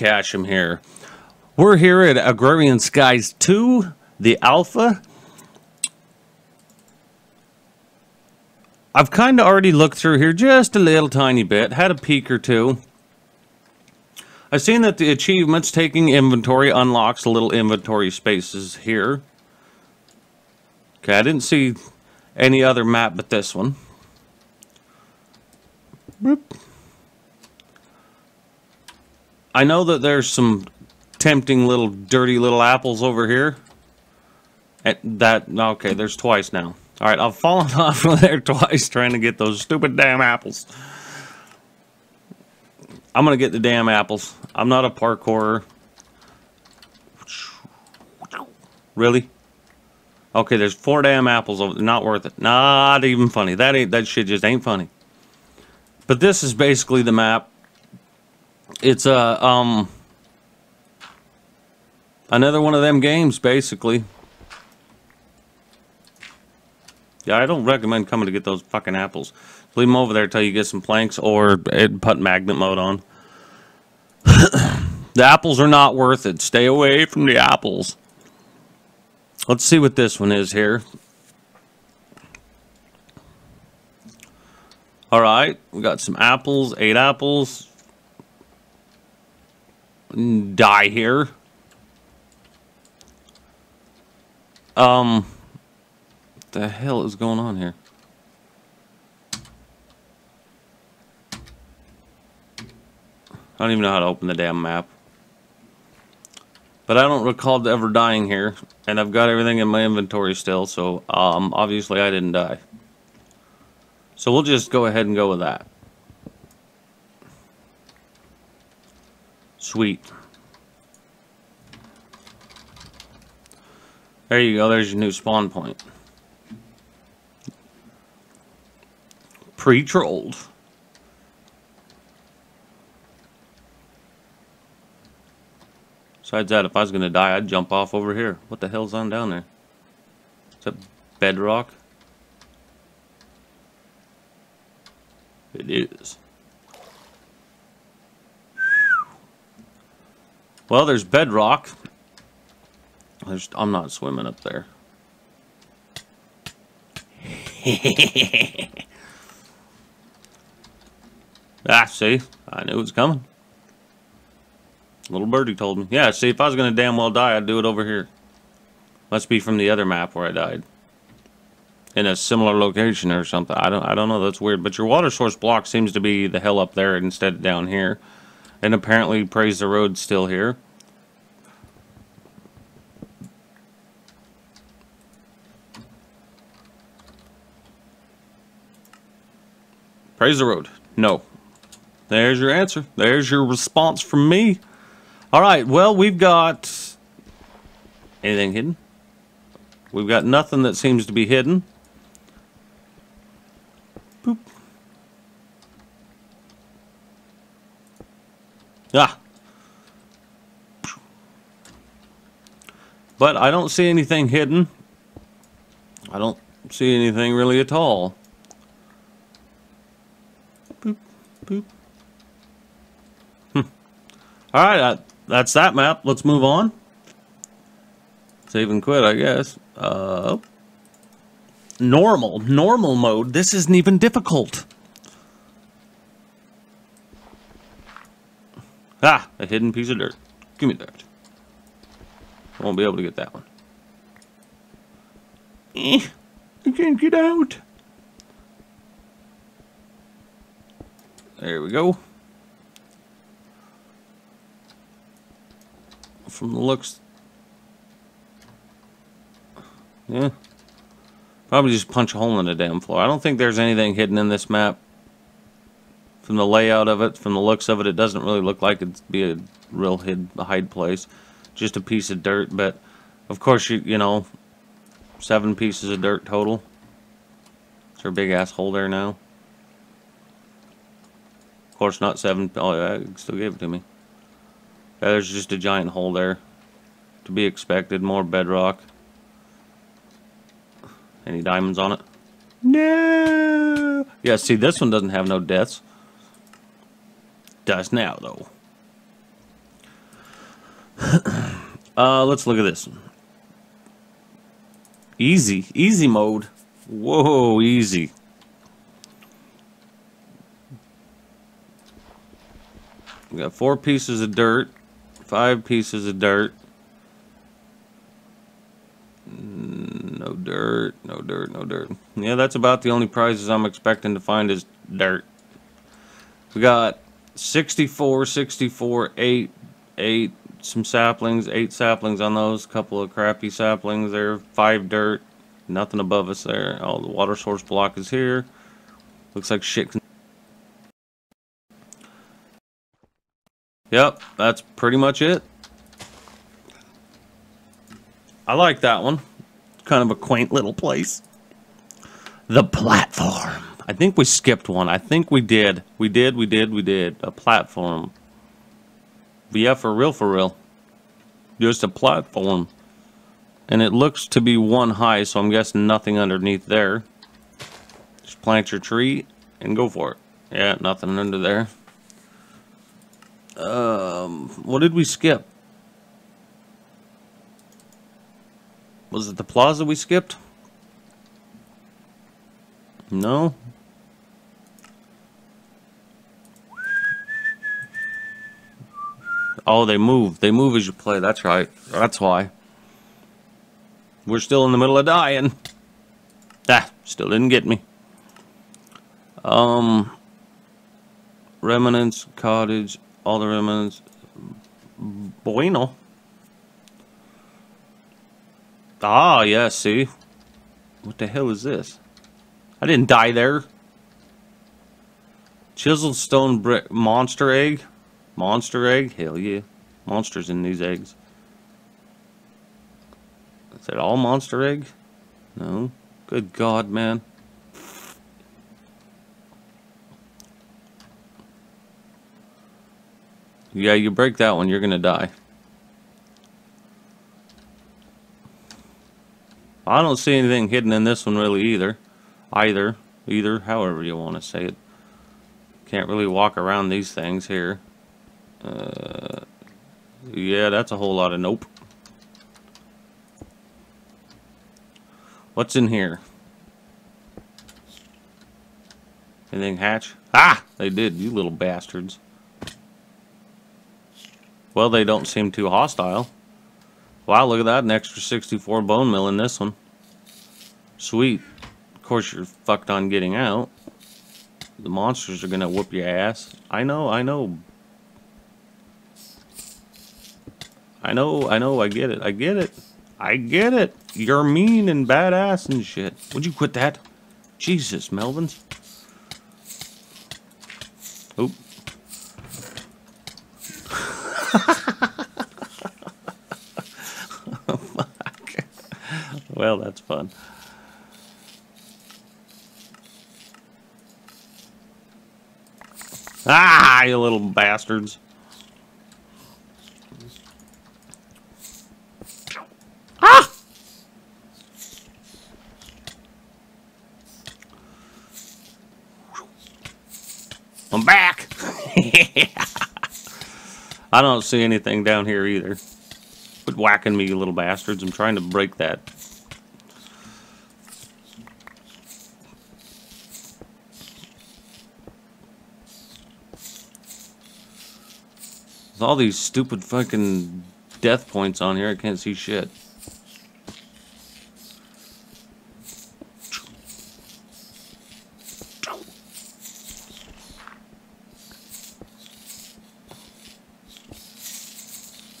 them here. We're here at Agrarian Skies 2, the alpha. I've kind of already looked through here just a little tiny bit, had a peek or two. I've seen that the achievements taking inventory unlocks a little inventory spaces here. Okay, I didn't see any other map but this one. Boop. I know that there's some tempting little dirty little apples over here. And that, okay, there's twice now. All right, I've fallen off of there twice trying to get those stupid damn apples. I'm to get the damn apples. I'm not a parkourer. Really? Okay, there's four damn apples over Not worth it. Not even funny. That ain't that shit just ain't funny. But this is basically the map. It's a uh, um another one of them games basically. Yeah, I don't recommend coming to get those fucking apples. Leave them over there till you get some planks or put magnet mode on. the apples are not worth it. Stay away from the apples. Let's see what this one is here. All right, we got some apples, eight apples. Die here. Um, the hell is going on here? I don't even know how to open the damn map. But I don't recall ever dying here, and I've got everything in my inventory still, so um, obviously I didn't die. So we'll just go ahead and go with that. Sweet. There you go, there's your new spawn point. Pre-trolled. Besides that, if I was going to die, I'd jump off over here. What the hell's on down there? Is that bedrock? It is. Well, there's bedrock. There's, I'm not swimming up there. ah, see? I knew it was coming. Little birdie told me. Yeah, see, if I was going to damn well die, I'd do it over here. Must be from the other map where I died. In a similar location or something. I don't I don't know, that's weird. But your water source block seems to be the hell up there instead of down here. And apparently Praise the Road's still here. Praise the road. No. There's your answer. There's your response from me. All right, well, we've got anything hidden? We've got nothing that seems to be hidden. Boop. Ah. But I don't see anything hidden. I don't see anything really at all. Boop, boop. Hmm. All right, that's that map. Let's move on. Save and quit, I guess. Uh, normal. Normal mode. This isn't even difficult. Ah, a hidden piece of dirt. Give me that. I won't be able to get that one. Eh, I can't get out. There we go. from the looks. Yeah. Probably just punch a hole in the damn floor. I don't think there's anything hidden in this map. From the layout of it, from the looks of it, it doesn't really look like it'd be a real hid, hide place. Just a piece of dirt, but of course, you you know, seven pieces of dirt total. it's there a big ass hole there now? Of course, not seven. Oh, yeah, still gave it to me. Yeah, there's just a giant hole there. To be expected, more bedrock. Any diamonds on it? No! Yeah, see, this one doesn't have no deaths. Does now, though. Uh, let's look at this. Easy, easy mode. Whoa, easy. We got four pieces of dirt, five pieces of dirt. No dirt, no dirt, no dirt. Yeah, that's about the only prizes I'm expecting to find is dirt. We got 64, 64, 8, 8, some saplings, 8 saplings on those, couple of crappy saplings there, 5 dirt, nothing above us there. Oh, the water source block is here. Looks like shit. Yep, that's pretty much it. I like that one. Kind of a quaint little place. The platform. I think we skipped one. I think we did. We did, we did, we did. A platform. Yeah, for real, for real. Just a platform. And it looks to be one high, so I'm guessing nothing underneath there. Just plant your tree and go for it. Yeah, nothing under there. Um, what did we skip? Was it the plaza we skipped? No? Oh, they move. They move as you play. That's right. That's why. We're still in the middle of dying. Ah, still didn't get me. Um, remnants, cottage, all the remnants. Bueno. Ah, yeah, see? What the hell is this? I didn't die there. Chiseled stone brick monster egg. Monster egg? Hell yeah. Monsters in these eggs. Is that all monster egg? No. Good God, man. Yeah, you break that one, you're gonna die. I don't see anything hidden in this one really either. Either. Either, however you want to say it. Can't really walk around these things here. Uh, yeah, that's a whole lot of nope. What's in here? Anything hatch? Ah! They did, you little bastards. Well, they don't seem too hostile. Wow, look at that. An extra 64 bone meal in this one. Sweet. Of course, you're fucked on getting out. The monsters are going to whoop your ass. I know, I know. I know, I know, I get it. I get it. I get it. You're mean and badass and shit. Would you quit that? Jesus, Melvins. Oop. well, that's fun. Ah, you little bastards. Ah! I'm back. I don't see anything down here either. Quit whacking me, you little bastards. I'm trying to break that. With all these stupid fucking death points on here, I can't see shit.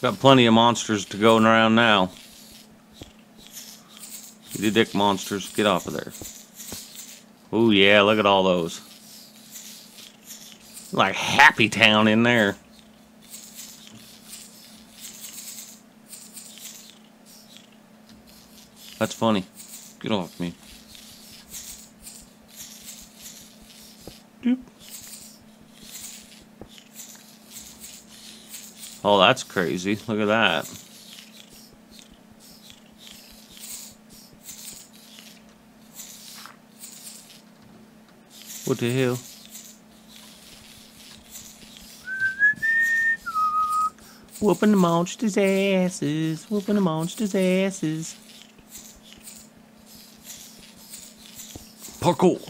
Got plenty of monsters to go around now. You dick monsters, get off of there. Oh yeah, look at all those. Like Happy Town in there. That's funny. Get off me. Oh, that's crazy. Look at that. What the hell? Whooping the monsters' asses. Whooping the monsters' asses. Parkour.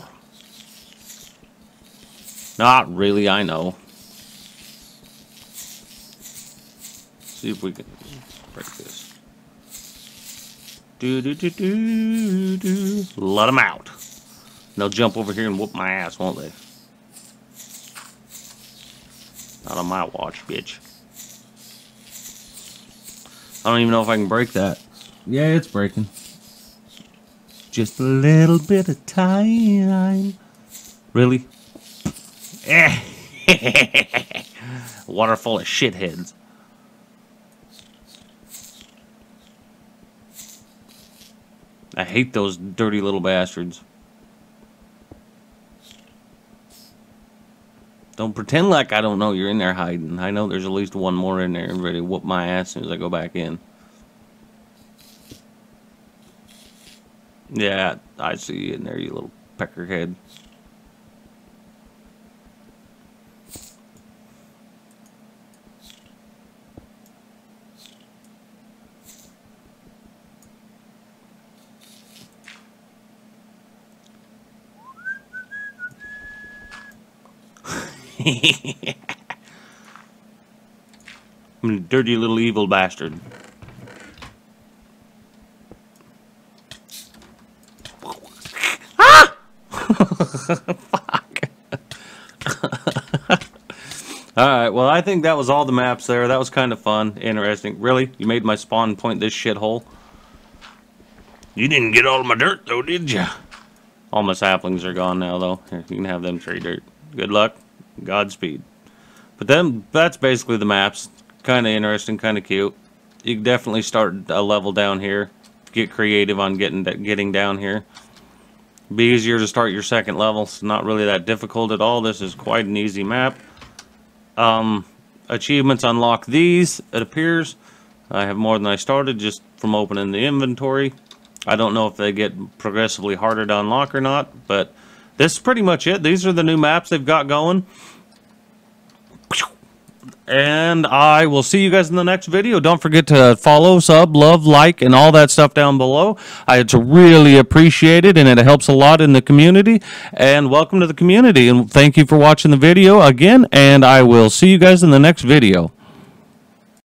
Not really, I know. See if we can break this. Do do do do do. Let them out. They'll jump over here and whoop my ass, won't they? Not on my watch, bitch. I don't even know if I can break that. Yeah, it's breaking. Just a little bit of time. Really? Water full of shitheads. I hate those dirty little bastards. Don't pretend like I don't know you're in there hiding. I know there's at least one more in there ready to whoop my ass as soon as I go back in. Yeah, I see you in there, you little peckerhead. I'm a dirty little evil bastard. Ah! Fuck. Alright, well, I think that was all the maps there. That was kind of fun, interesting. Really? You made my spawn point this shithole? You didn't get all my dirt, though, did ya? All my saplings are gone now, though. Here, you can have them tree dirt. Good luck. Godspeed. But then that's basically the maps. Kind of interesting, kind of cute. You can definitely start a level down here. Get creative on getting getting down here. Be easier to start your second level. It's not really that difficult at all. This is quite an easy map. Um, achievements unlock these, it appears. I have more than I started just from opening the inventory. I don't know if they get progressively harder to unlock or not, but this is pretty much it. These are the new maps they've got going. And I will see you guys in the next video. Don't forget to follow, sub, love, like, and all that stuff down below. It's really appreciated, and it helps a lot in the community. And welcome to the community. And thank you for watching the video again. And I will see you guys in the next video.